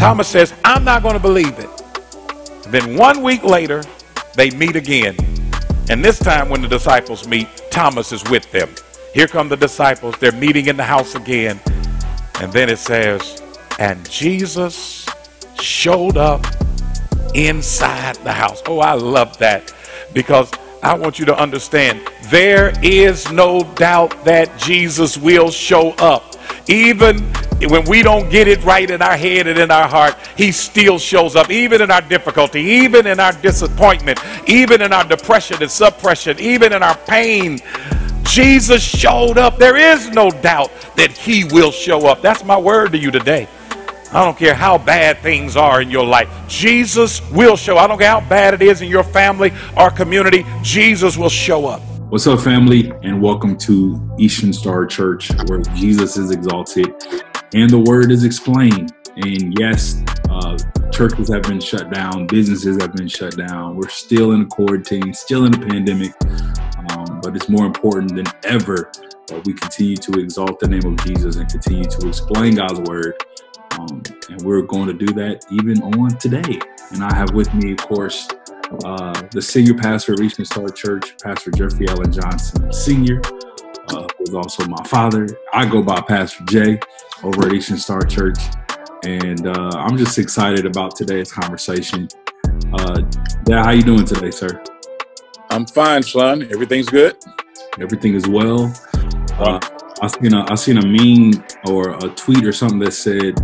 Thomas says, I'm not going to believe it. Then one week later, they meet again. And this time, when the disciples meet, Thomas is with them. Here come the disciples. They're meeting in the house again. And then it says, and Jesus showed up inside the house. Oh, I love that because I want you to understand there is no doubt that Jesus will show up. Even when we don't get it right in our head and in our heart, He still shows up. Even in our difficulty, even in our disappointment, even in our depression and suppression, even in our pain, Jesus showed up. There is no doubt that He will show up. That's my word to you today. I don't care how bad things are in your life. Jesus will show. I don't care how bad it is in your family or community. Jesus will show up. What's up, family, and welcome to Eastern Star Church, where Jesus is exalted and the Word is explained. And yes, uh, churches have been shut down, businesses have been shut down. We're still in a quarantine, still in a pandemic, um, but it's more important than ever that we continue to exalt the name of Jesus and continue to explain God's Word um, and we're going to do that even on today. And I have with me, of course, uh, the senior pastor of Eastern Star Church, Pastor Jeffrey Allen Johnson, Sr., uh, also my father. I go by Pastor Jay over at Eastern Star Church. And uh, I'm just excited about today's conversation. Uh, Dad, how you doing today, sir? I'm fine, son. Everything's good. Everything is well. Uh, I seen a I seen a meme or a tweet or something that said,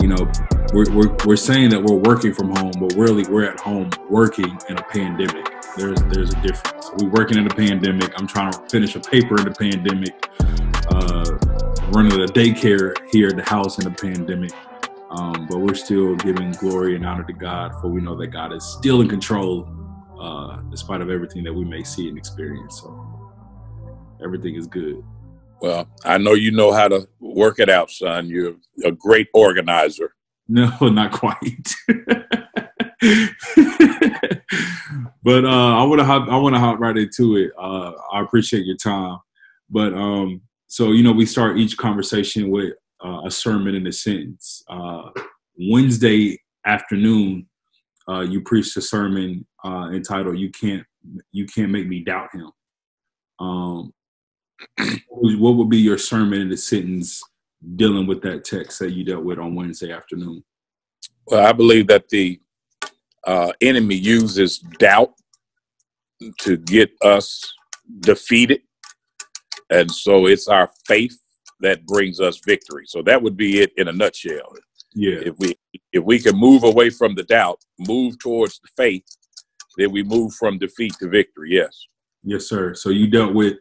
you know, we're, we're, we're saying that we're working from home, but really we're at home working in a pandemic. There's there's a difference. We're working in a pandemic. I'm trying to finish a paper in the pandemic. Running a daycare here at the house in the pandemic. Um, but we're still giving glory and honor to God, for we know that God is still in control, uh, despite of everything that we may see and experience. So everything is good. Well, I know you know how to work it out, son. You're a great organizer. No, not quite. but uh, I want to hop. I want to hop right into it. Uh, I appreciate your time. But um, so you know, we start each conversation with uh, a sermon in a sentence. Uh, Wednesday afternoon, uh, you preached a sermon uh, entitled "You Can't You Can't Make Me Doubt Him." Um, what would be your sermon in the sentence dealing with that text that you dealt with on Wednesday afternoon? Well, I believe that the uh, enemy uses doubt to get us defeated. And so it's our faith that brings us victory. So that would be it in a nutshell. Yeah. If we if we can move away from the doubt, move towards the faith, then we move from defeat to victory. Yes. Yes, sir. So you dealt with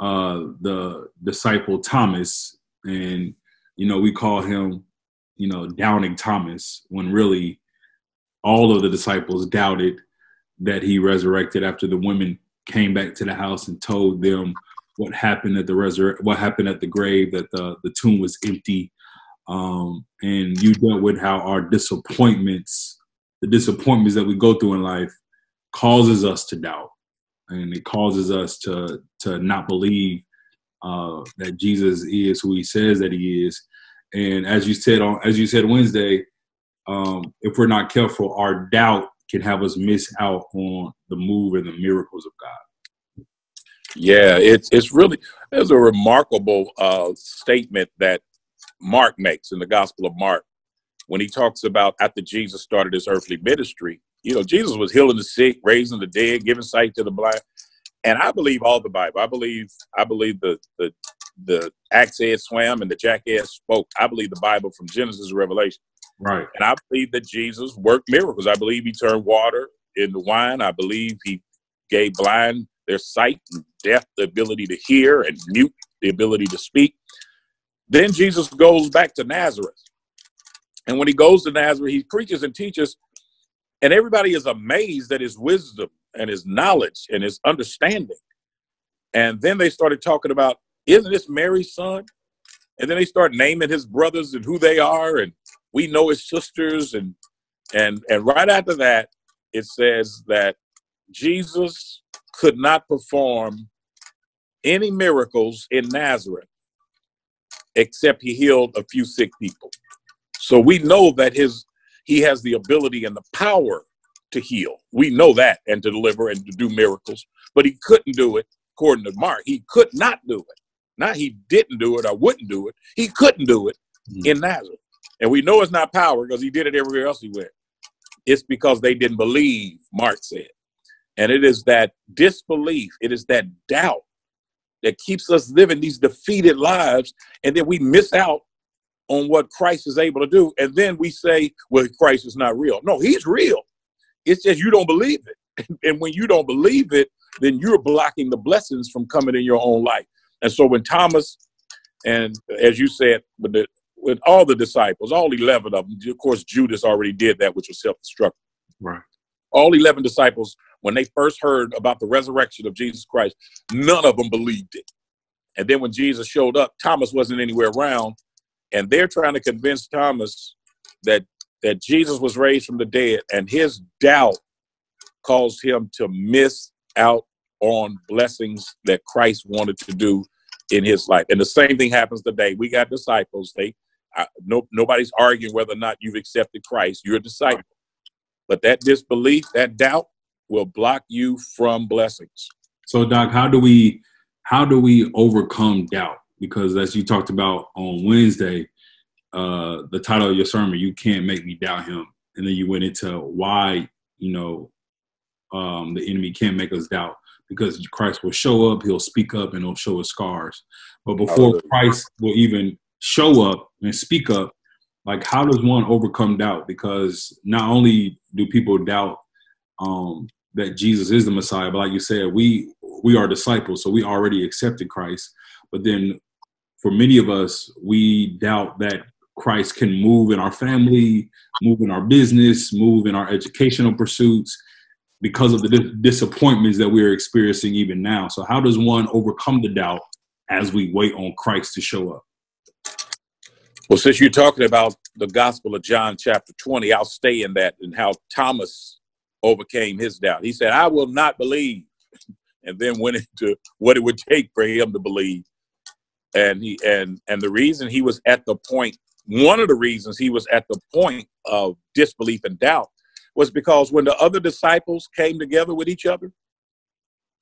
uh, the disciple Thomas, and you know we call him, you know, doubting Thomas, when really all of the disciples doubted that he resurrected after the women came back to the house and told them what happened at the resur- what happened at the grave that the the tomb was empty um, and you dealt with how our disappointments the disappointments that we go through in life causes us to doubt and it causes us to to not believe uh, that Jesus is who He says that He is. And as you said on as you said Wednesday, um, if we're not careful, our doubt can have us miss out on the move and the miracles of God. Yeah, it's it's really there's a remarkable uh, statement that Mark makes in the Gospel of Mark when he talks about after Jesus started his earthly ministry, you know, Jesus was healing the sick, raising the dead, giving sight to the blind. And I believe all the Bible. I believe I believe the the the axe head swam and the jackass spoke. I believe the Bible from Genesis to Revelation. Right. And I believe that Jesus worked miracles. I believe he turned water into wine. I believe he gave blind their sight and deaf the ability to hear and mute the ability to speak. Then Jesus goes back to Nazareth. And when he goes to Nazareth, he preaches and teaches and everybody is amazed at his wisdom and his knowledge and his understanding. And then they started talking about, isn't this Mary's son? And then they start naming his brothers and who they are, and we know his sisters, and and and right after that, it says that Jesus could not perform any miracles in Nazareth except he healed a few sick people. So we know that his he has the ability and the power to heal. We know that and to deliver and to do miracles, but he couldn't do it according to Mark. He could not do it. Not he didn't do it or wouldn't do it. He couldn't do it mm-hmm. in Nazareth. And we know it's not power because he did it everywhere else he went. It's because they didn't believe, Mark said. And it is that disbelief, it is that doubt that keeps us living these defeated lives. And then we miss out on what Christ is able to do. And then we say, well, Christ is not real. No, he's real. It's just you don't believe it. And when you don't believe it, then you're blocking the blessings from coming in your own life. And so when Thomas, and as you said, with, the, with all the disciples, all 11 of them, of course, Judas already did that, which was self destructive. Right. All 11 disciples, when they first heard about the resurrection of Jesus Christ, none of them believed it. And then when Jesus showed up, Thomas wasn't anywhere around, and they're trying to convince Thomas that that Jesus was raised from the dead, and his doubt caused him to miss out on blessings that Christ wanted to do in his life. And the same thing happens today. We got disciples. They uh, no nobody's arguing whether or not you've accepted Christ. You're a disciple. But that disbelief, that doubt will block you from blessings. So Doc, how do we how do we overcome doubt? Because as you talked about on Wednesday, uh, the title of your sermon, "You Can't Make Me Doubt Him," and then you went into why you know um, the enemy can't make us doubt because Christ will show up, He'll speak up, and He'll show His scars. But before Christ will even show up and speak up, like how does one overcome doubt? Because not only do people doubt um, that Jesus is the Messiah, but like you said, we we are disciples, so we already accepted Christ. But then, for many of us, we doubt that Christ can move in our family, move in our business, move in our educational pursuits because of the disappointments that we're experiencing even now. So, how does one overcome the doubt as we wait on Christ to show up? Well, since you're talking about the Gospel of John, chapter 20, I'll stay in that and how Thomas overcame his doubt. He said, I will not believe, and then went into what it would take for him to believe. And he and and the reason he was at the point one of the reasons he was at the point of disbelief and doubt was because when the other disciples came together with each other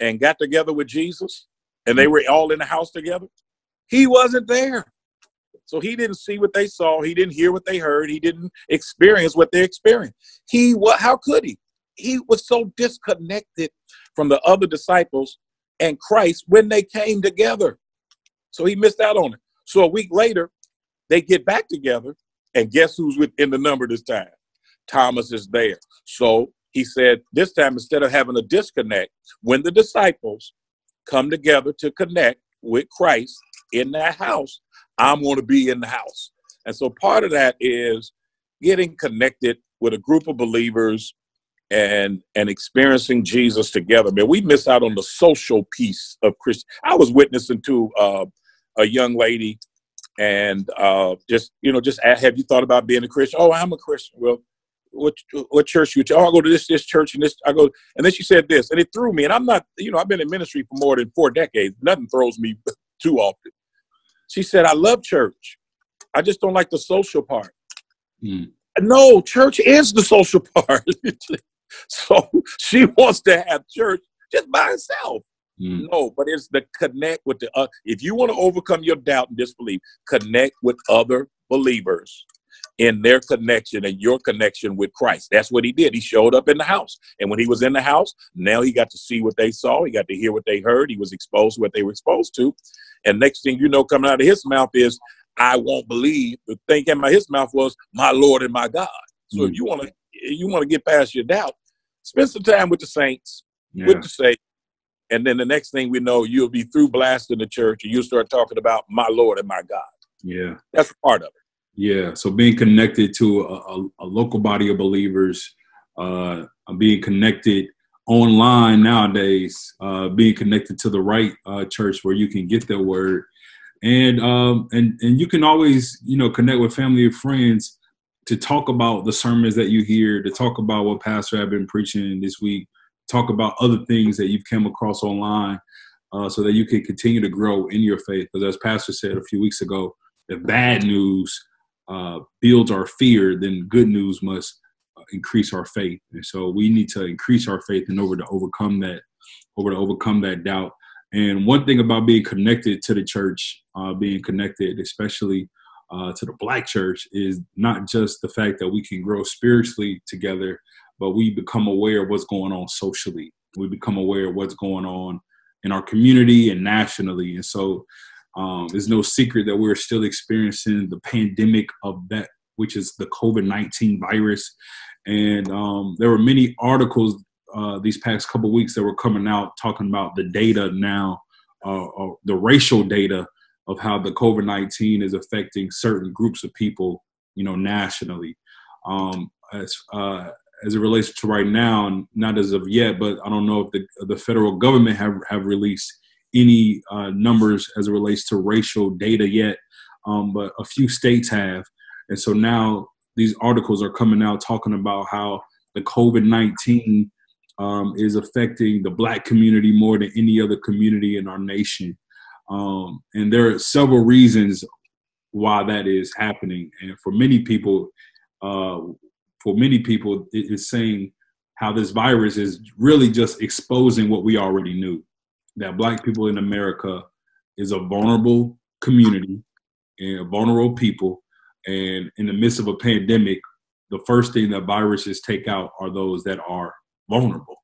and got together with Jesus and they were all in the house together, he wasn't there. So he didn't see what they saw, he didn't hear what they heard, he didn't experience what they experienced. He what how could he? He was so disconnected from the other disciples and Christ when they came together. So he missed out on it. So a week later, they get back together, and guess who's within the number this time? Thomas is there. So he said, this time, instead of having a disconnect, when the disciples come together to connect with Christ in that house, I'm going to be in the house. And so part of that is getting connected with a group of believers and and experiencing Jesus together. Man, we miss out on the social piece of Christian. I was witnessing to uh, a young lady and uh, just you know, just have you thought about being a Christian? Oh, I'm a Christian. Well, what what church you? Oh, I go to this this church and this. I go, and then she said this, and it threw me. And I'm not, you know, I've been in ministry for more than four decades. Nothing throws me too often. She said, I love church. I just don't like the social part. Mm. No, church is the social part. so she wants to have church just by herself. Mm. No, but it's the connect with the. Uh, if you want to overcome your doubt and disbelief, connect with other believers in their connection and your connection with Christ. That's what he did. He showed up in the house. And when he was in the house, now he got to see what they saw. He got to hear what they heard. He was exposed to what they were exposed to. And next thing you know, coming out of his mouth is, I won't believe. The thing came out of his mouth was, my Lord and my God. So mm. if you want to you want to get past your doubt, spend some time with the saints, yeah. with the saints, and then the next thing we know, you'll be through blasting the church and you'll start talking about my Lord and my God. Yeah. That's part of it. Yeah. So being connected to a, a, a local body of believers, uh, being connected online nowadays, uh, being connected to the right uh, church where you can get their word. And um, and and you can always you know connect with family and friends to talk about the sermons that you hear, to talk about what Pastor have been preaching this week, talk about other things that you've come across online uh, so that you can continue to grow in your faith. Because as Pastor said a few weeks ago, if bad news uh, builds our fear, then good news must increase our faith. And so we need to increase our faith in order to overcome that, over to overcome that doubt. And one thing about being connected to the church, uh, being connected, especially uh, to the black church, is not just the fact that we can grow spiritually together, but we become aware of what's going on socially. We become aware of what's going on in our community and nationally. And so um, it's no secret that we're still experiencing the pandemic of that, which is the COVID 19 virus. And um, there were many articles uh, these past couple weeks that were coming out talking about the data now, uh, uh, the racial data of how the COVID 19 is affecting certain groups of people, you know, nationally. Um, as, uh, as it relates to right now, not as of yet, but I don't know if the, the federal government have, have released any uh, numbers as it relates to racial data yet, um, but a few states have. And so now these articles are coming out talking about how the COVID 19 um, is affecting the black community more than any other community in our nation. Um, and there are several reasons why that is happening. And for many people, uh, for many people, it is saying how this virus is really just exposing what we already knew that black people in America is a vulnerable community and vulnerable people. And in the midst of a pandemic, the first thing that viruses take out are those that are vulnerable.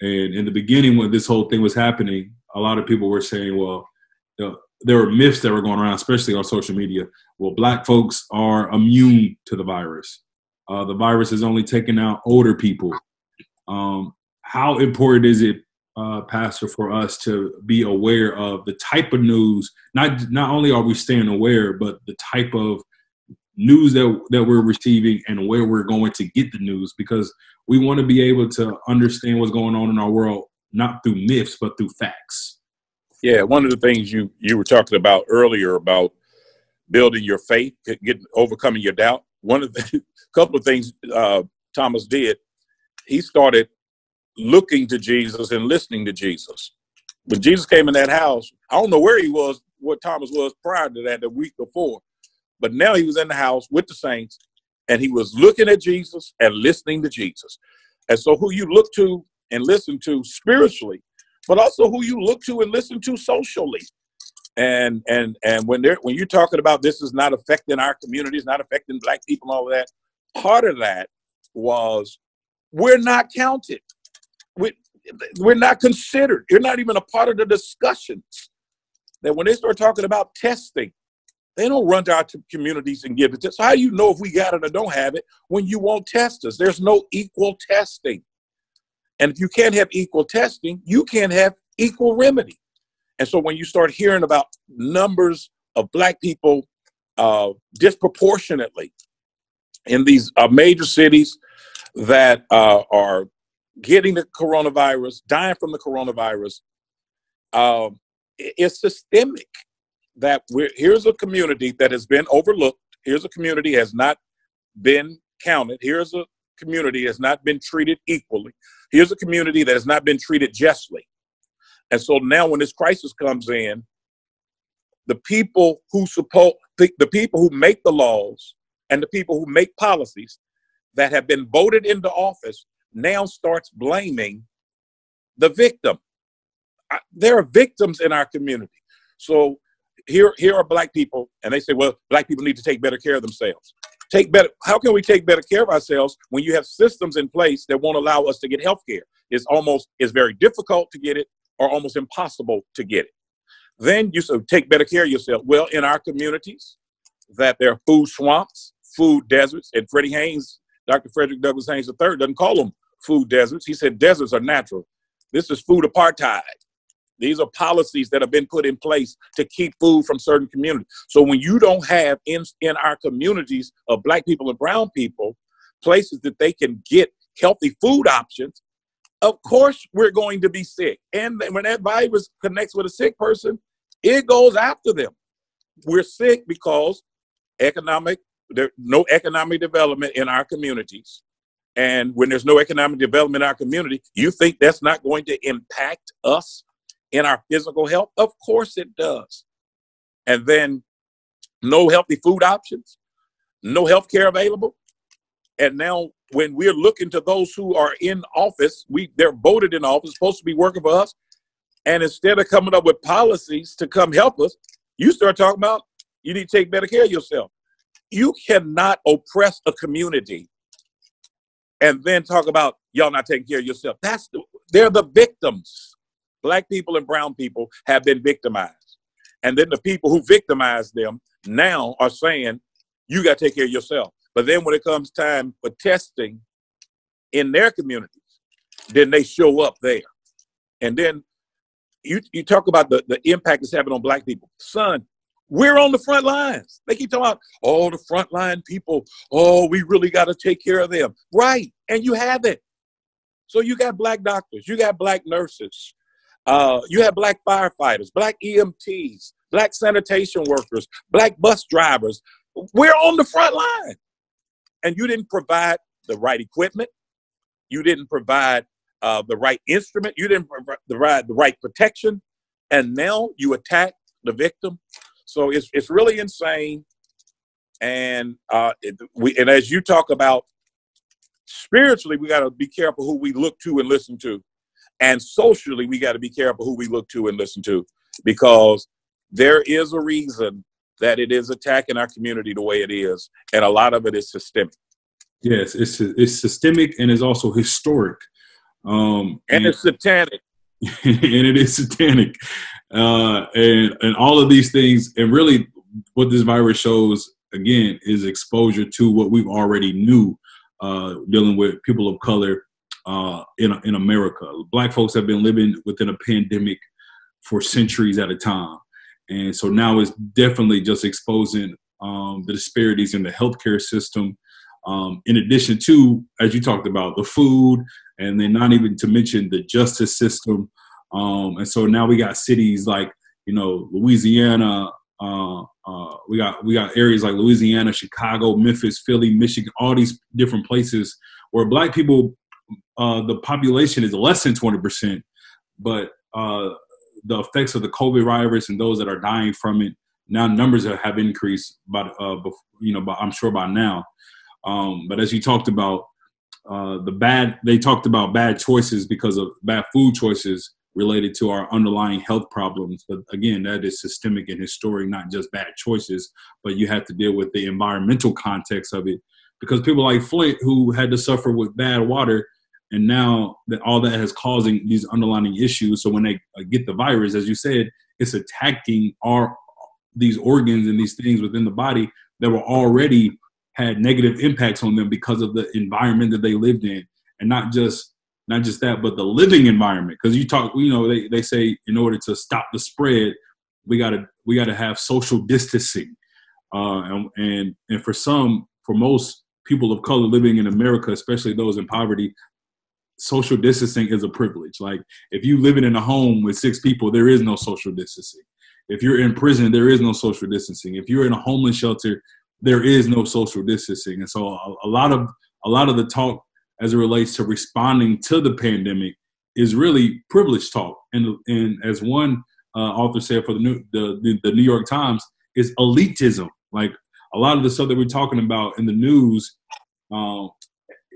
And in the beginning, when this whole thing was happening, a lot of people were saying, well, there were myths that were going around, especially on social media. Well, black folks are immune to the virus. Uh, the virus is only taking out older people. Um, how important is it uh, pastor, for us to be aware of the type of news. Not not only are we staying aware, but the type of news that that we're receiving and where we're going to get the news, because we want to be able to understand what's going on in our world, not through myths, but through facts. Yeah, one of the things you you were talking about earlier about building your faith, getting overcoming your doubt. One of the couple of things uh, Thomas did, he started looking to Jesus and listening to Jesus. When Jesus came in that house, I don't know where he was, what Thomas was prior to that, the week before, but now he was in the house with the saints and he was looking at Jesus and listening to Jesus. And so, who you look to and listen to spiritually, but also who you look to and listen to socially. And and and when they're when you're talking about this is not affecting our communities, not affecting black people, and all of that, part of that was we're not counted we, we're not considered. You're not even a part of the discussions. That when they start talking about testing, they don't run to our communities and give it to us. How do you know if we got it or don't have it when you won't test us? There's no equal testing. And if you can't have equal testing, you can't have equal remedy. And so when you start hearing about numbers of black people uh, disproportionately in these uh, major cities that uh, are getting the coronavirus, dying from the coronavirus, um, it's systemic. That we're here's a community that has been overlooked. Here's a community has not been counted. Here's a community has not been treated equally. Here's a community that has not been treated justly. And so now, when this crisis comes in, the people who support the, the people who make the laws and the people who make policies that have been voted into office now starts blaming the victim. There are victims in our community. So here, here are black people, and they say, well, black people need to take better care of themselves. Take better. How can we take better care of ourselves when you have systems in place that won't allow us to get health care? It's almost it's very difficult to get it, or almost impossible to get it. Then you so take better care of yourself. Well, in our communities, that there are food swamps, food deserts, and Freddie Haynes Dr. Frederick Douglass Haynes III doesn't call them food deserts. He said deserts are natural. This is food apartheid. These are policies that have been put in place to keep food from certain communities. So when you don't have in, in our communities of black people and brown people places that they can get healthy food options, of course we're going to be sick. And when that virus connects with a sick person, it goes after them. We're sick because economic there's no economic development in our communities. And when there's no economic development in our community, you think that's not going to impact us in our physical health? Of course it does. And then no healthy food options, no health care available. And now when we're looking to those who are in office, we they're voted in office, supposed to be working for us, and instead of coming up with policies to come help us, you start talking about you need to take better care of yourself. You cannot oppress a community and then talk about y'all not taking care of yourself. That's the, they're the victims. Black people and brown people have been victimized. And then the people who victimized them now are saying, you got to take care of yourself. But then when it comes time for testing in their communities, then they show up there. And then you, you talk about the, the impact it's having on black people. Son, we're on the front lines. They keep talking about, oh, the frontline people. Oh, we really got to take care of them. Right. And you have it. So you got black doctors, you got black nurses, uh, you have black firefighters, black EMTs, black sanitation workers, black bus drivers. We're on the front line. And you didn't provide the right equipment. You didn't provide uh, the right instrument. You didn't provide the right protection. And now you attack the victim so it's it's really insane. And uh, it, we and as you talk about spiritually, we got to be careful who we look to and listen to, and socially, we got to be careful who we look to and listen to, because there is a reason that it is attacking our community the way it is, and a lot of it is systemic. Yes, it's it's systemic and it's also historic, um, and, and it's satanic. and it is satanic uh, and and all of these things, and really, what this virus shows again is exposure to what we've already knew uh, dealing with people of color uh, in in America. Black folks have been living within a pandemic for centuries at a time, and so now it's definitely just exposing um, the disparities in the healthcare system. Um, in addition to, as you talked about, the food, and then not even to mention the justice system um, and so now we got cities like you know Louisiana. Uh, uh, we got we got areas like Louisiana, Chicago, Memphis, Philly, Michigan, all these different places where Black people, uh, the population is less than twenty percent, but uh, the effects of the COVID virus and those that are dying from it now numbers have increased, but uh, you know, I'm sure by now. Um, but as you talked about, uh, the bad they talked about bad choices because of bad food choices related to our underlying health problems. But again, that is systemic and historic, not just bad choices, but you have to deal with the environmental context of it. Because people like Flint, who had to suffer with bad water, and now that all that has causing these underlying issues. So when they uh, get the virus, as you said, it's attacking our these organs and these things within the body that were already had negative impacts on them because of the environment that they lived in, and not just not just that, but the living environment. Because you talk, you know, they, they say in order to stop the spread, we gotta we gotta have social distancing. Uh, and, and and for some, for most people of color living in America, especially those in poverty, social distancing is a privilege. Like if you living in a home with six people, there is no social distancing. If you're in prison, there is no social distancing. If you're in a homeless shelter, there is no social distancing. And so a, a lot of a lot of the talk as it relates to responding to the pandemic is really privilege talk. And, and as one uh, author said for the new, the, the, the New York Times, is elitism. Like a lot of the stuff that we're talking about in the news, uh,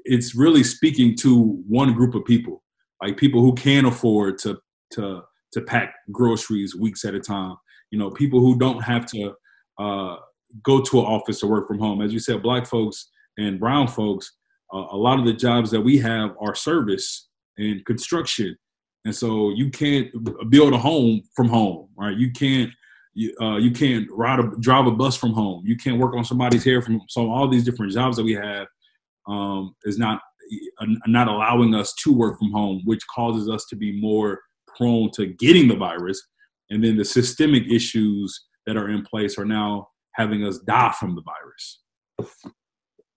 it's really speaking to one group of people, like people who can afford to to to pack groceries weeks at a time. You know, people who don't have to uh, go to an office to work from home. As you said, black folks and brown folks uh, a lot of the jobs that we have are service and construction, and so you can't build a home from home, right? You can't you, uh, you can't ride a drive a bus from home. You can't work on somebody's hair from so all these different jobs that we have um, is not uh, not allowing us to work from home, which causes us to be more prone to getting the virus. And then the systemic issues that are in place are now having us die from the virus.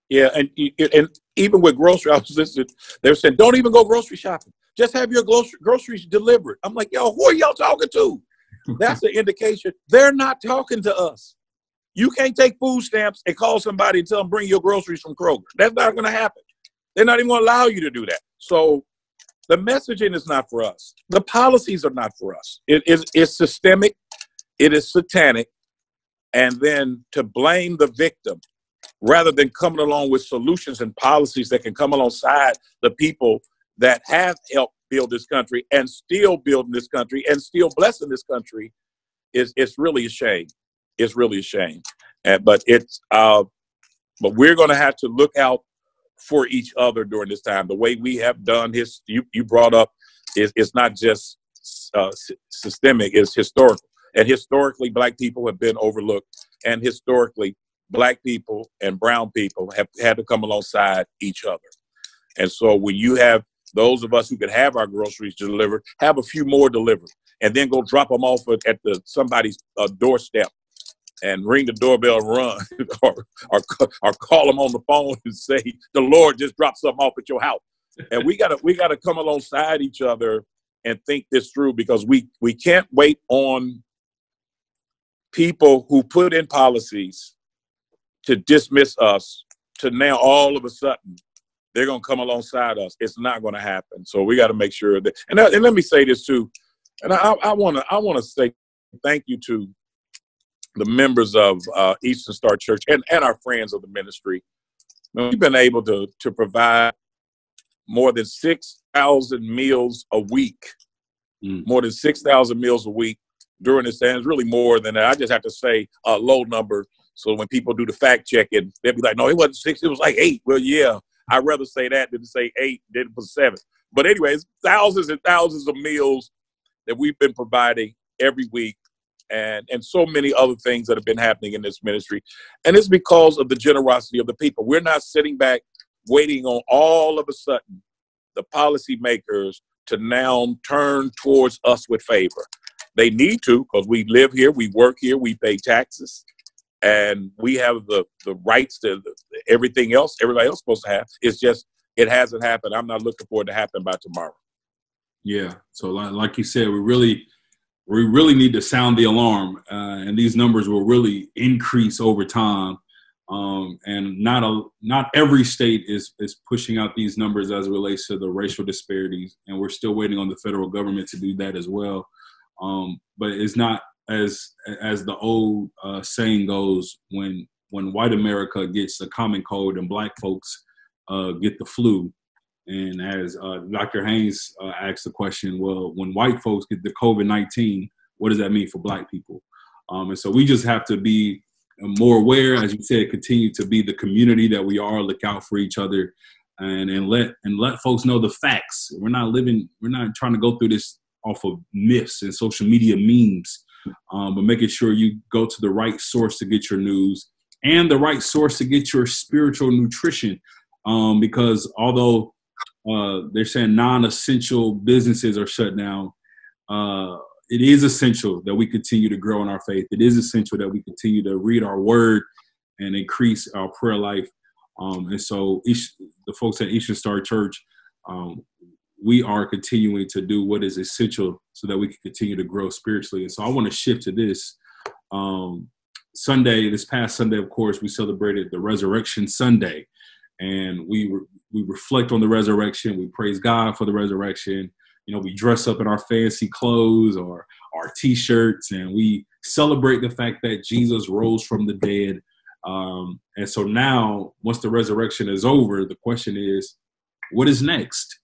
Yeah, and and even with grocery, I was listening. They were saying, "Don't even go grocery shopping. Just have your groceries delivered." I'm like, "Yo, who are y'all talking to?" That's an indication they're not talking to us. You can't take food stamps and call somebody and tell them bring your groceries from Kroger. That's not going to happen. They're not even going to allow you to do that. So the messaging is not for us. The policies are not for us. It is it's systemic. It is satanic. And then to blame the victim rather than coming along with solutions and policies that can come alongside the people that have helped build this country and still building this country and still blessing this country is it's really a shame. It's really a shame. And but it's uh but we're gonna have to look out for each other during this time. The way we have done his you, you brought up is it's not just uh, systemic, it's historical. And historically black people have been overlooked and historically black people and brown people have had to come alongside each other. And so when you have those of us who could have our groceries delivered, have a few more delivered, and then go drop them off at the somebody's uh, doorstep and ring the doorbell run, or, or or call them on the phone and say the Lord just dropped something off at your house. And we gotta we gotta come alongside each other and think this through because we we can't wait on people who put in policies to dismiss us to now all of a sudden they're going to come alongside us. It's not going to happen. So we got to make sure that. And, uh, and let me say this too, and I, I want to I want to say thank you to the members of uh, Eastern Star Church and, and our friends of the ministry. We've been able to to provide more than six thousand meals a week, mm. more than six thousand meals a week during this. And it's really more than that. I just have to say a low number so when people do the fact checking, they'll be like, no, it wasn't six, it was like eight. Well, yeah, I'd rather say that than say eight than for seven. But anyways, thousands and thousands of meals that we've been providing every week and and so many other things that have been happening in this ministry. And it's because of the generosity of the people. We're not sitting back waiting on all of a sudden the policymakers to now turn towards us with favor. They need to because we live here, we work here, we pay taxes and we have the the rights to everything else everybody else supposed to have it's just it hasn't happened i'm not looking for it to happen by tomorrow yeah so like, like you said we really we really need to sound the alarm uh, and these numbers will really increase over time. Um, and not a not every state is is pushing out these numbers as it relates to the racial disparities and we're still waiting on the federal government to do that as well. Um, but it's not as as the old uh, saying goes, when when white America gets a common cold and black folks uh, get the flu, and as uh, Dr. Haynes uh, asked the question, well, when white folks get the COVID nineteen, what does that mean for black people? Um, and so we just have to be more aware, as you said, continue to be the community that we are. Look out for each other, and and let and let folks know the facts. We're not living. We're not trying to go through this off of myths and social media memes um, but making sure you go to the right source to get your news and the right source to get your spiritual nutrition. Um, because although uh, they're saying non-essential businesses are shut down, uh, it is essential that we continue to grow in our faith. It is essential that we continue to read our word and increase our prayer life. Um, and so, each, the folks at Eastern Star Church, um, we are continuing to do what is essential so that we can continue to grow spiritually. And so I want to shift to this. Um, Sunday, this past Sunday, of course, we celebrated the Resurrection Sunday, and we re- we reflect on the resurrection. We praise God for the resurrection. You know, we dress up in our fancy clothes or our T-shirts, and we celebrate the fact that Jesus rose from the dead. Um, and so now, once the resurrection is over, the question is, what is next?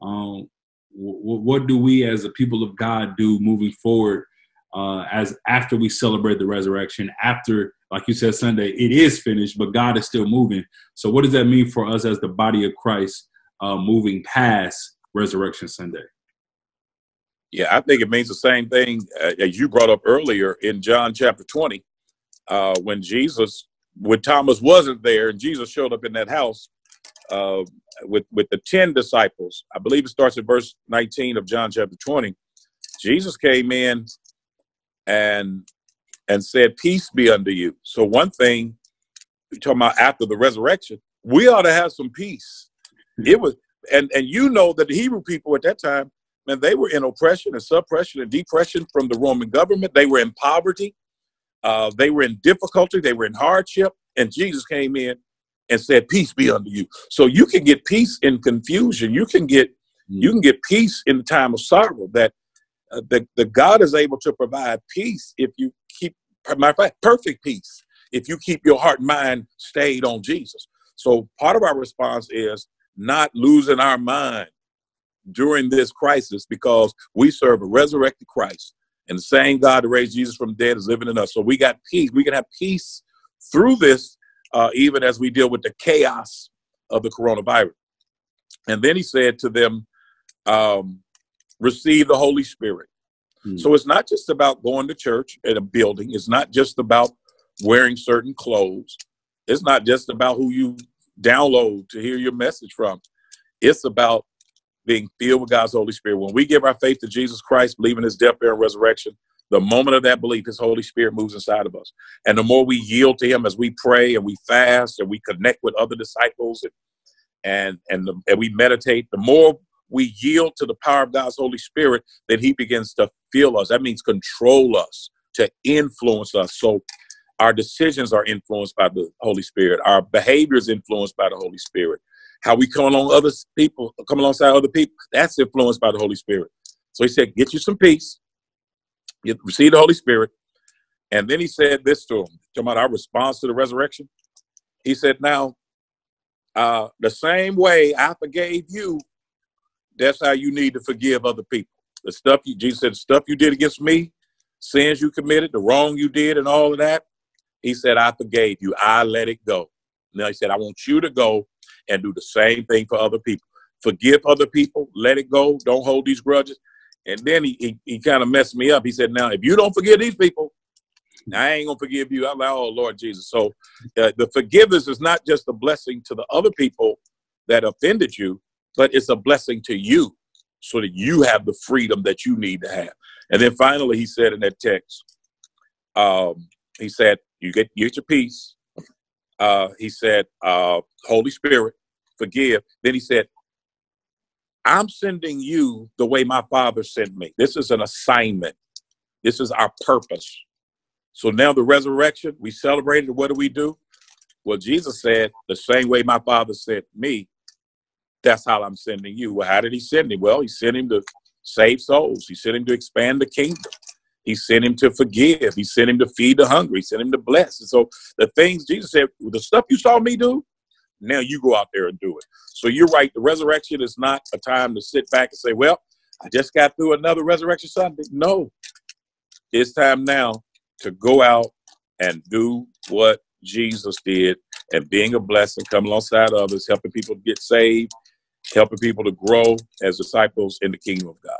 Um, w- what do we as a people of God do moving forward uh, as after we celebrate the resurrection, after, like you said, Sunday, it is finished, but God is still moving. So, what does that mean for us as the body of Christ uh, moving past Resurrection Sunday? Yeah, I think it means the same thing uh, as you brought up earlier in John chapter 20, uh, when Jesus, when Thomas wasn't there and Jesus showed up in that house, uh, with with the ten disciples. I believe it starts at verse 19 of John chapter 20. Jesus came in and and said, "Peace be unto you." So one thing we talking about after the resurrection, we ought to have some peace. It was, and and you know that the Hebrew people at that time, man, they were in oppression and suppression and depression from the Roman government. They were in poverty. Uh, they were in difficulty. They were in hardship. And Jesus came in and said, "Peace be unto you." So you can get peace in confusion. You can get mm-hmm. you can get peace in the time of sorrow. That uh, the the God is able to provide peace if you keep my fact perfect peace if you keep your heart and mind stayed on Jesus. So part of our response is not losing our mind during this crisis because we serve a resurrected Christ and the same God that raised Jesus from the dead is living in us. So we got peace. We can have peace through this, uh, even as we deal with the chaos of the coronavirus. And then he said to them, um, receive the Holy Spirit. Hmm. So it's not just about going to church at a building. It's not just about wearing certain clothes. It's not just about who you download to hear your message from. It's about being filled with God's Holy Spirit. When we give our faith to Jesus Christ, believing his death, burial, and resurrection, the moment of that belief, his Holy Spirit moves inside of us. And the more we yield to him as we pray and we fast and we connect with other disciples and and and, the, and we meditate, the more we yield to the power of God's Holy Spirit, then he begins to fill us. That means control us, to influence us. So our decisions are influenced by the Holy Spirit. Our behavior is influenced by the Holy Spirit. How we come along other people, come alongside other people, that's influenced by the Holy Spirit. So he said, get you some peace, get, receive the Holy Spirit. And then he said this to him, talking about our response to the resurrection. He said, now, uh, the same way I forgave you, that's how you need to forgive other people. The stuff you, Jesus said, the stuff you did against me, sins you committed, the wrong you did, and all of that, he said, I forgave you. I let it go. Now he said, I want you to go and do the same thing for other people. Forgive other people, let it go, don't hold these grudges. And then he, he, he kind of messed me up. He said, Now, if you don't forgive these people, I ain't gonna forgive you. I'm like, oh Lord Jesus. So uh, the forgiveness is not just a blessing to the other people that offended you, but it's a blessing to you so that you have the freedom that you need to have. And then finally, he said in that text, um, he said, you get, you get your peace. Uh, he said, uh, Holy Spirit, forgive. Then he said, I'm sending you the way my father sent me. This is an assignment. This is our purpose. So now the resurrection, we celebrated. What do we do? Well, Jesus said, the same way my father sent me, that's how I'm sending you. Well, how did he send him? Well, he sent him to save souls. He sent him to expand the kingdom. He sent him to forgive. He sent him to feed the hungry. He sent him to bless. And so the things Jesus said, the stuff you saw me do, now you go out there and do it. So you're right. The resurrection is not a time to sit back and say, well, I just got through another resurrection Sunday. No, it's time now to go out and do what Jesus did and being a blessing, come alongside others, helping people get saved, helping people to grow as disciples in the kingdom of God.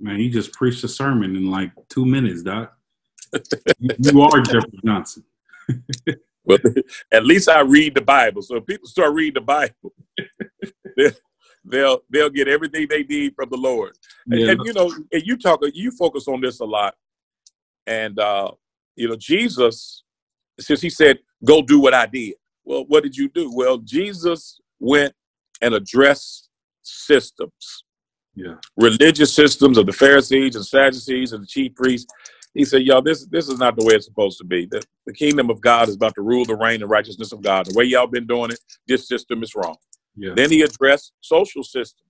Man, you just preached a sermon in like two minutes, Doc. you are Jeffrey Johnson. well, at least I read the Bible. So if people start reading the Bible, they'll they'll get everything they need from the Lord. Yeah. And, and, you know, and you talk, you focus on this a lot. And uh, you know, Jesus, since he said, "Go do what I did." Well, what did you do? Well, Jesus went and address systems yeah. religious systems of the Pharisees and Sadducees and the chief priests. He said, y'all, this this is not the way it's supposed to be. The, the kingdom of God is about to rule the reign and righteousness of God. The way y'all been doing it, this system is wrong. Yeah. Then he addressed social system.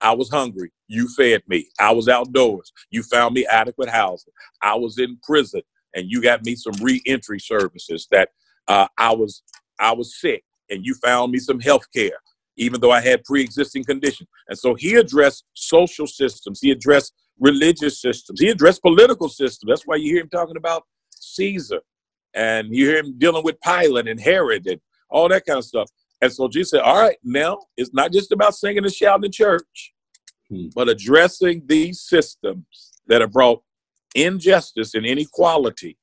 I was hungry. You fed me. I was outdoors. You found me adequate housing. I was in prison, and you got me some reentry services. That uh, I was I was sick, and you found me some health care even though I had pre-existing conditions. And so he addressed social systems. He addressed religious systems. He addressed political systems. That's why you hear him talking about Caesar, and you hear him dealing with Pilate and Herod and all that kind of stuff. And so Jesus said, "All right, now it's not just about singing and shouting in church, hmm. but addressing these systems that have brought injustice and inequality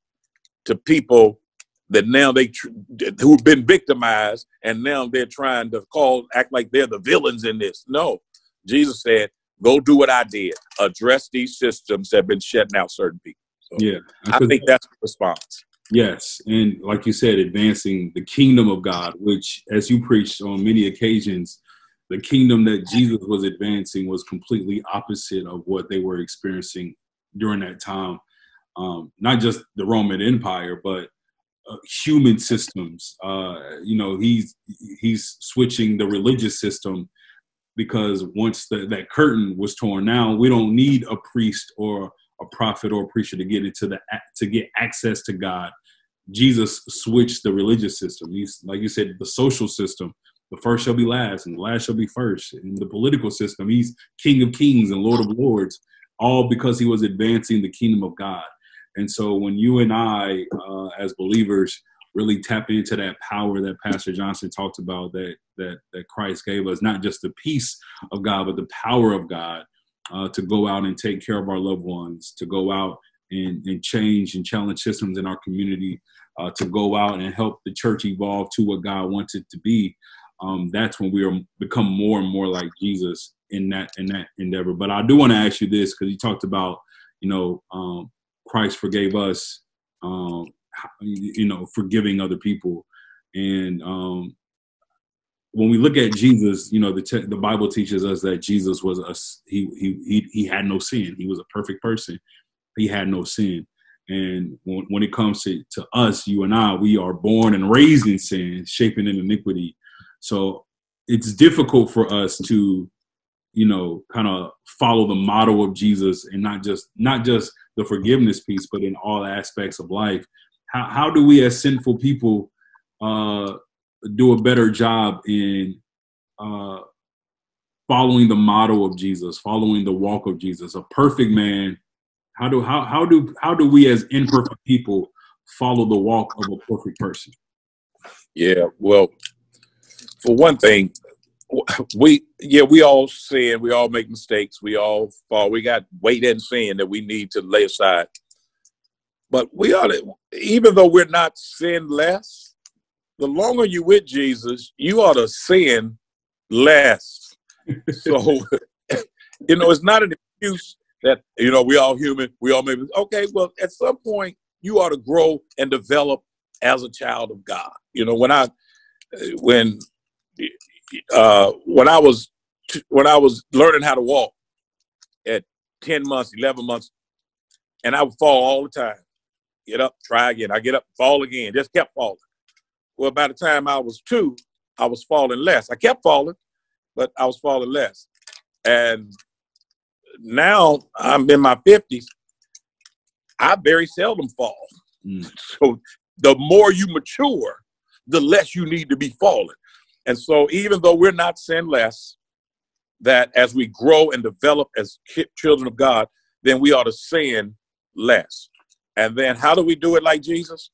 to people that now they tr- who've been victimized and now they're trying to call act like they're the villains in this. No. Jesus said go do what i did. Address these systems that have been shutting out certain people. So yeah i think that's the response. Yes and like you said advancing the kingdom of god which as you preached on many occasions the kingdom that jesus was advancing was completely opposite of what they were experiencing during that time. Um, not just the roman empire but human systems. Uh, you know, he's he's switching the religious system because once the, that curtain was torn down, we don't need a priest or a prophet or a preacher to get into the to get access to God. Jesus switched the religious system. He's like you said, the social system. The first shall be last, and the last shall be first. In the political system, he's King of Kings and Lord of Lords, all because he was advancing the kingdom of God. And so, when you and I, uh, as believers, really tap into that power that Pastor Johnson talked about, that that that Christ gave us, not just the peace of God, but the power of God uh, to go out and take care of our loved ones, to go out and, and change and challenge systems in our community, uh, to go out and help the church evolve to what God wants it to be. Um, that's when we are become more and more like Jesus in that in that endeavor. But I do want to ask you this because you talked about, you know, um, Christ forgave us, um, you know, forgiving other people, and um, when we look at Jesus, you know, the te- the Bible teaches us that Jesus was a he he he he had no sin. He was a perfect person. He had no sin. And when, when it comes to, to us, you and I, we are born and raised in sin, shaping in iniquity. So it's difficult for us to, you know, kind of follow the model of Jesus and not just not just the forgiveness piece, but in all aspects of life. How how do we as sinful people uh, do a better job in uh, following the model of Jesus, following the walk of Jesus, a perfect man how do how how do how do we as imperfect people follow the walk of a perfect person? Yeah, well, for one thing, we yeah we all sin, we all make mistakes, we all fall. We got weight and sin that we need to lay aside. But we ought to, even though we're not sinless, the longer you with Jesus, you ought to sin less. so, you know, it's not an excuse that you know we all human we all maybe okay well at some point you ought to grow and develop as a child of god you know when i when uh when i was when i was learning how to walk at 10 months 11 months and i would fall all the time get up try again i get up fall again just kept falling well by the time i was two i was falling less i kept falling but i was falling less and now I'm in my 50s, I very seldom fall. Mm. So the more you mature, the less you need to be falling. And so even though we're not sinless, that as we grow and develop as children of God, then we ought to sin less. And then how do we do it like Jesus?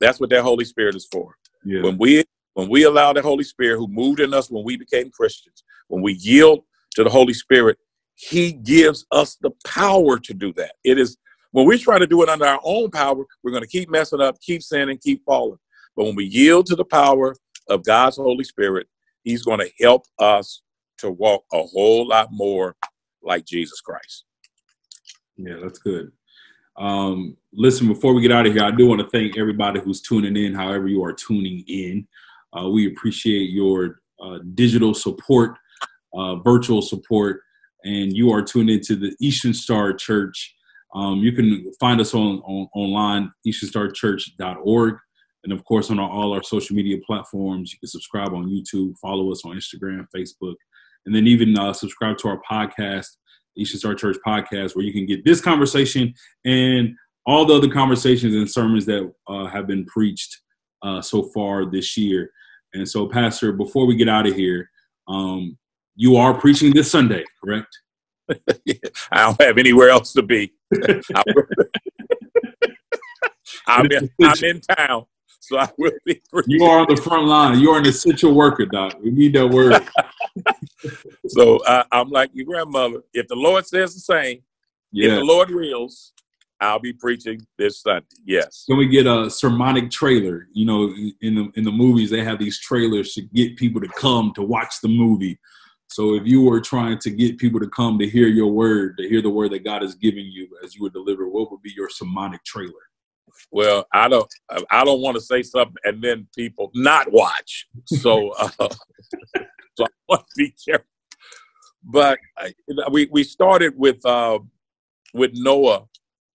That's what that Holy Spirit is for. Yeah. When we when we allow the Holy Spirit who moved in us when we became Christians, when we yield to the Holy Spirit, he gives us the power to do that. It is when we try to do it under our own power, we're going to keep messing up, keep sinning, keep falling. But when we yield to the power of God's Holy Spirit, He's going to help us to walk a whole lot more like Jesus Christ. Yeah, that's good. Um, listen, before we get out of here, I do want to thank everybody who's tuning in, however you are tuning in. Uh, we appreciate your uh, digital support, uh, virtual support and you are tuned into the Eastern Star Church. Um, you can find us on, on online, easternstarchurch.org. And of course, on our, all our social media platforms, you can subscribe on YouTube, follow us on Instagram, Facebook, and then even uh, subscribe to our podcast, Eastern Star Church Podcast, where you can get this conversation and all the other conversations and sermons that uh, have been preached uh, so far this year. And so, Pastor, before we get out of here, um, you are preaching this Sunday, correct? I don't have anywhere else to be. I'm, in, I'm in town, so I will be. Preaching. You are on the front line. You are an essential worker, Doc. We need that word. so uh, I'm like your grandmother. If the Lord says the same, yeah. if the Lord wills, I'll be preaching this Sunday. Yes. Can we get a sermonic trailer? You know, in the in the movies, they have these trailers to get people to come to watch the movie so if you were trying to get people to come to hear your word, to hear the word that God has given you as you would deliver, what would be your sermonic trailer? Well, I don't, I don't want to say something and then people not watch. So, uh, so I want to be careful. But we we started with uh, with Noah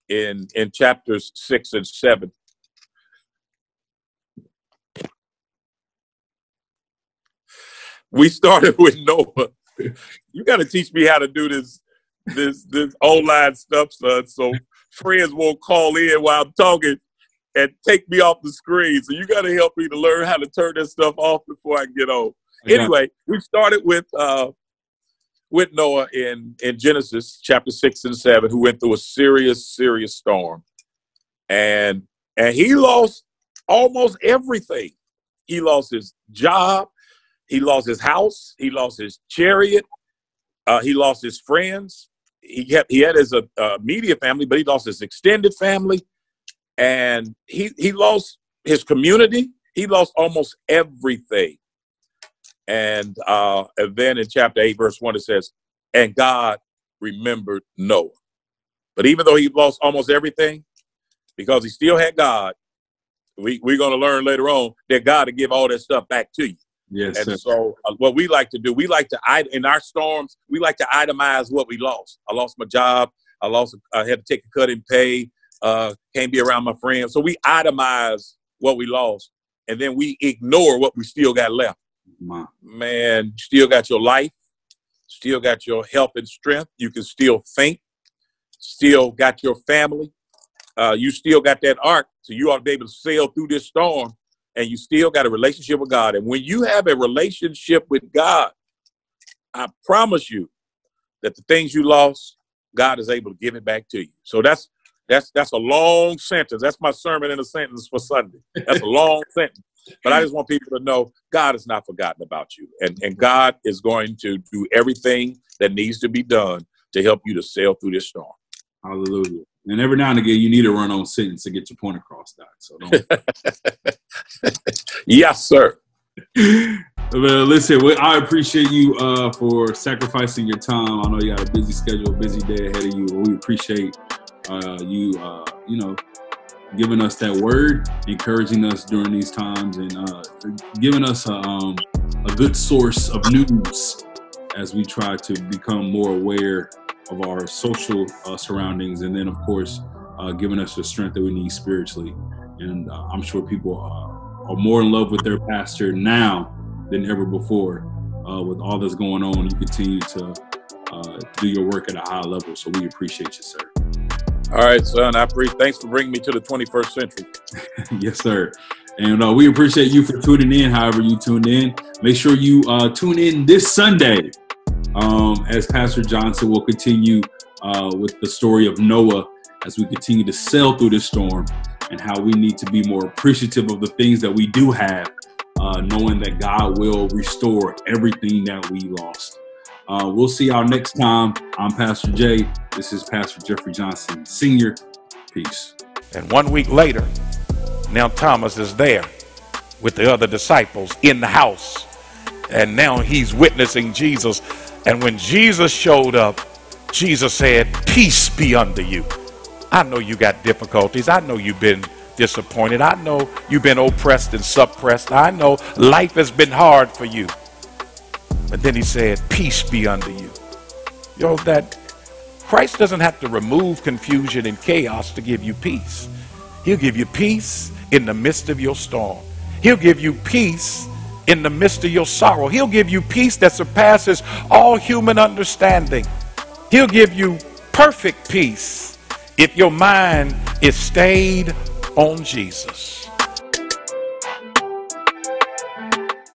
in in chapters six and seven. we started with Noah. You got to teach me how to do this this this online stuff, son. So friends won't call in while I'm talking, and take me off the screen. So you got to help me to learn how to turn that stuff off before I get on. Anyway, we started with uh, with Noah in in Genesis chapter six and seven, who went through a serious, serious storm, and and he lost almost everything. He lost his job, he lost his house, he lost his chariot, uh, he lost his friends. He kept he had his uh, uh, media family, but he lost his extended family, and he he lost his community. He lost almost everything. And uh, and then in chapter eight, verse one, it says, "And God remembered Noah." But even though he lost almost everything, because he still had God, we we're going to learn later on that God will give all that stuff back to you. Yes. And sir. so, uh, what we like to do, we like to in our storms, we like to itemize what we lost. I lost my job. I lost. I had to take a cut in pay. Uh, can't be around my friends. So we itemize what we lost, and then we ignore what we still got left. My, Man, still got your life, still got your health and strength. You can still think. Still got your family. Uh, you still got that ark, so you ought to be able to sail through this storm and you still got a relationship with God. And when you have a relationship with God, I promise you that the things you lost, God is able to give it back to you. So that's that's that's a long sentence. That's my sermon in a sentence for Sunday. That's a long sentence. But I just want people to know God has not forgotten about you. And and God is going to do everything that needs to be done to help you to sail through this storm. hallelujah. And every now and again, you need to run on sentence to get your point across, Doc. So don't. Yes, sir. well, listen, I appreciate you uh, for sacrificing your time. I know you got a busy schedule, busy day ahead of you. We appreciate uh, you, uh, you know, giving us that word, encouraging us during these times, and uh, giving us a, um, a good source of news as we try to become more aware of our social uh, surroundings, and then, of course, uh, giving us the strength that we need spiritually. And uh, I'm sure people uh, are more in love with their pastor now than ever before. Uh, with all that's going on, you continue to uh, do your work at a high level. So we appreciate you, sir. All right, son. I appreciate. Thanks for bringing me to the 21st century. yes, sir. And uh, we appreciate you for tuning in. However, you tuned in, make sure you uh, tune in this Sunday um, as Pastor Johnson will continue uh, with the story of Noah as we continue to sail through this storm and how we need to be more appreciative of the things that we do have, uh, knowing that God will restore everything that we lost. Uh, we'll see y'all next time. I'm Pastor Jay. This is Pastor Jeffrey Johnson, Senior. Peace. And one week later, now Thomas is there with the other disciples in the house. And now he's witnessing Jesus. And when Jesus showed up, Jesus said, Peace be unto you. I know you got difficulties. I know you've been disappointed. I know you've been oppressed and suppressed. I know life has been hard for you. But then he said, Peace be unto you. You know that Christ doesn't have to remove confusion and chaos to give you peace. He'll give you peace in the midst of your storm. He'll give you peace in the midst of your sorrow. He'll give you peace that surpasses all human understanding. He'll give you perfect peace if your mind is stayed on Jesus.